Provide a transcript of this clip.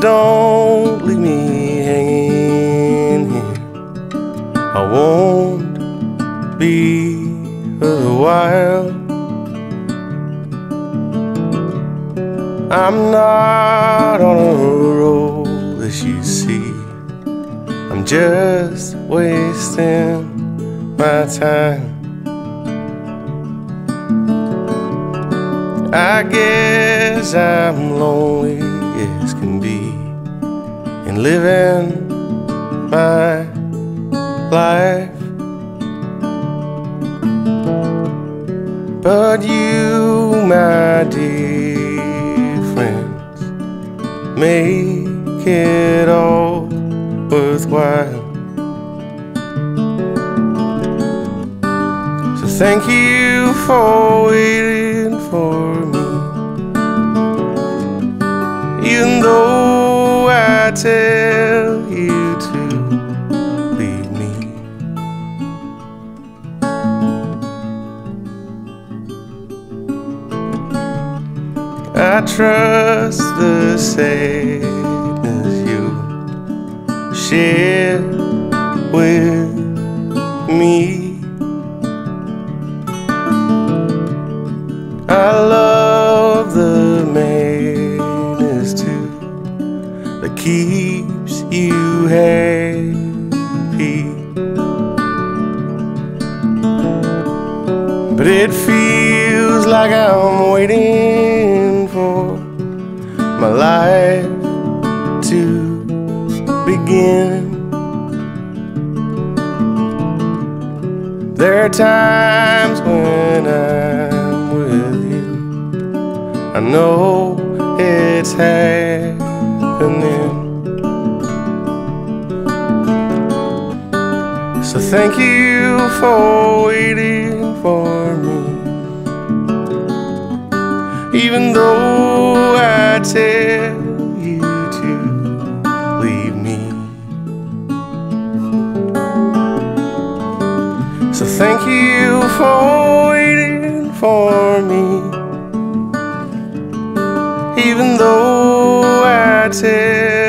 don't leave me hanging here. I won't be for a while. I'm not on a roll, as you see. I'm just wasting my time. I guess I'm lonely can be in living my life. But you, my dear friends, make it all worthwhile. So thank you for waiting for me. Though I tell you to leave me. I trust the sadness you share with me. I love keeps you happy. But it feels like I'm waiting for my life to begin. There are times when I'm with you. I know it's happening. Thank you for waiting for me. Even though I tell you to leave me. So thank you for waiting for me. Even though I tell